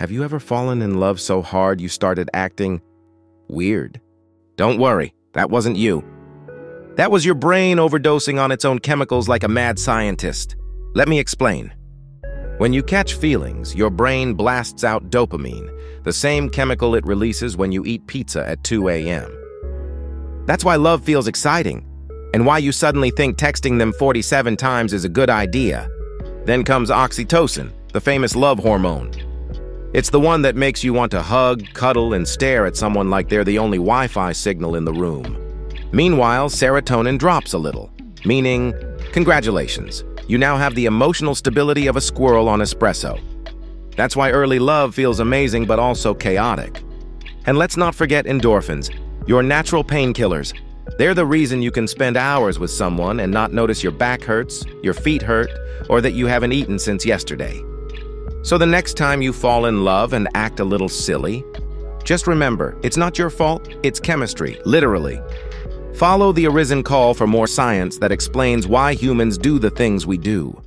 Have you ever fallen in love so hard you started acting weird? Don't worry, that wasn't you. That was your brain overdosing on its own chemicals like a mad scientist. Let me explain. When you catch feelings, your brain blasts out dopamine, the same chemical it releases when you eat pizza at 2 a.m. That's why love feels exciting, and why you suddenly think texting them 47 times is a good idea. Then comes oxytocin, the famous love hormone. It's the one that makes you want to hug, cuddle, and stare at someone like they're the only Wi-Fi signal in the room. Meanwhile, serotonin drops a little, meaning, congratulations, you now have the emotional stability of a squirrel on espresso. That's why early love feels amazing but also chaotic. And let's not forget endorphins, your natural painkillers. They're the reason you can spend hours with someone and not notice your back hurts, your feet hurt, or that you haven't eaten since yesterday. So the next time you fall in love and act a little silly, just remember, it's not your fault, it's chemistry, literally. Follow the Arisen call for more science that explains why humans do the things we do.